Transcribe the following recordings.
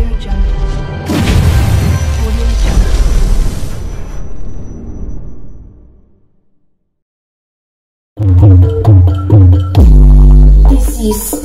Audio Jungle. Audio Jungle. This is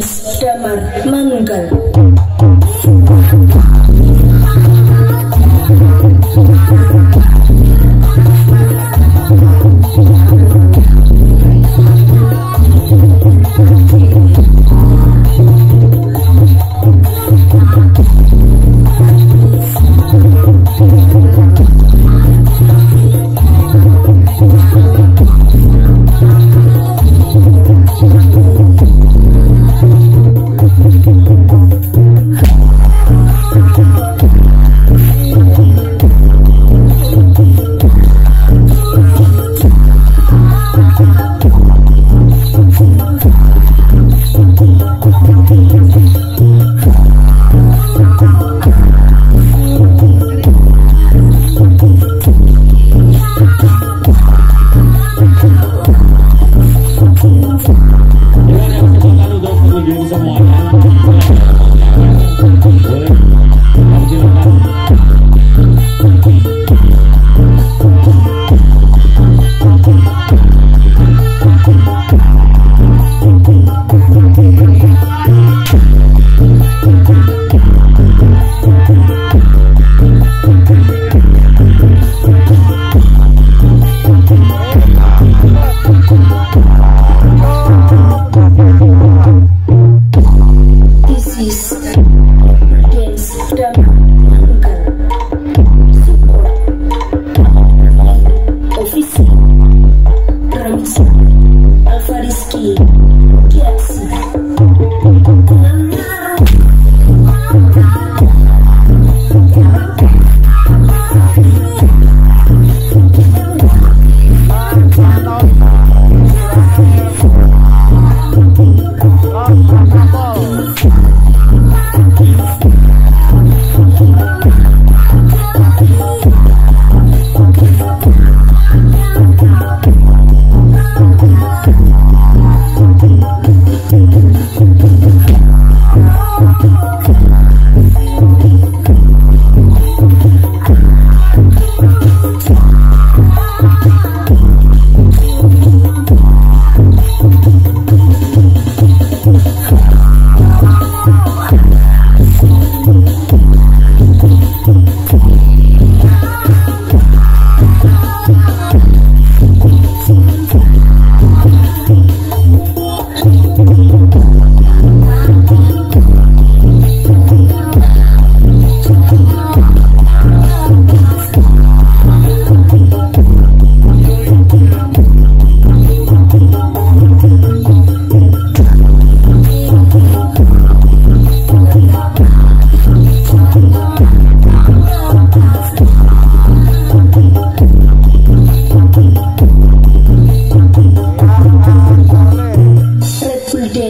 Danis Damar Manunggal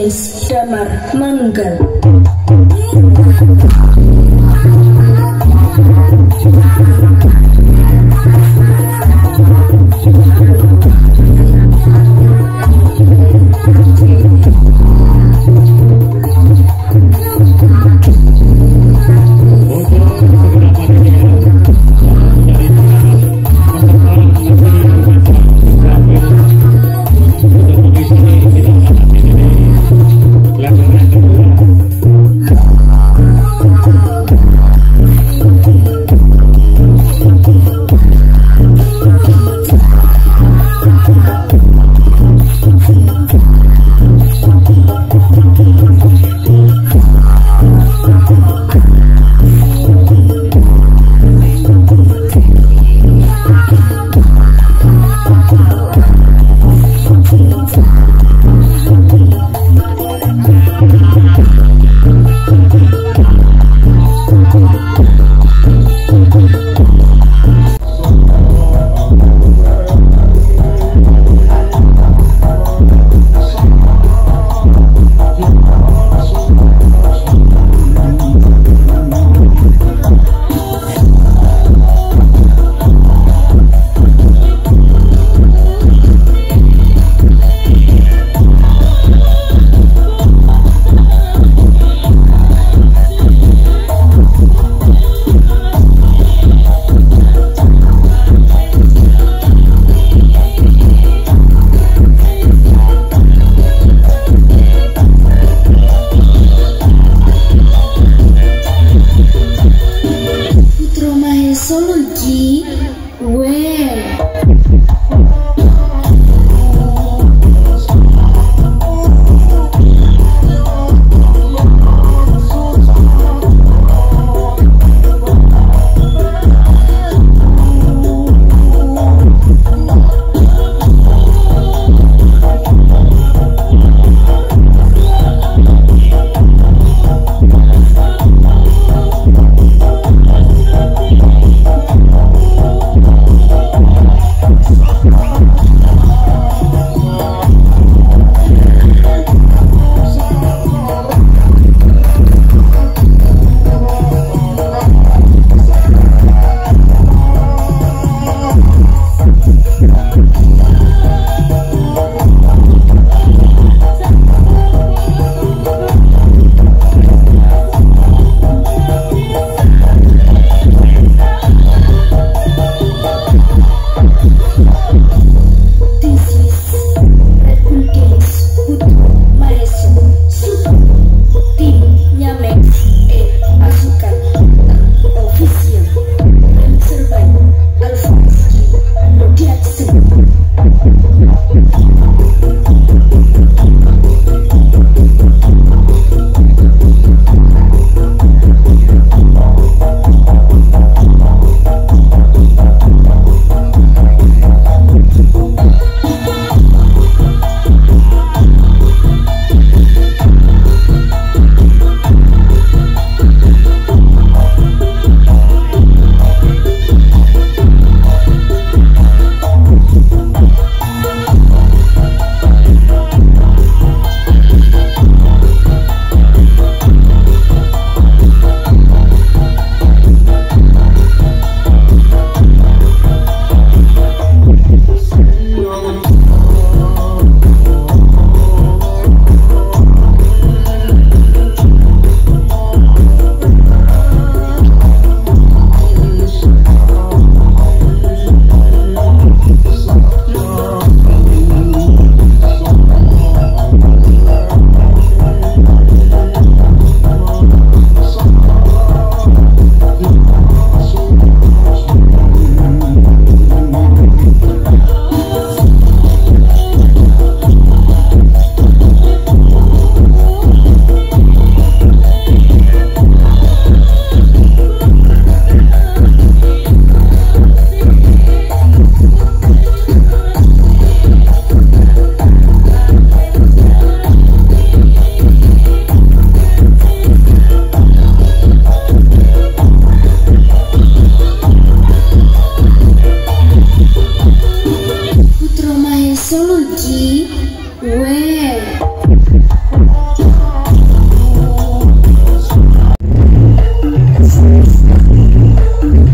is Damar Mangal. Solo G, where?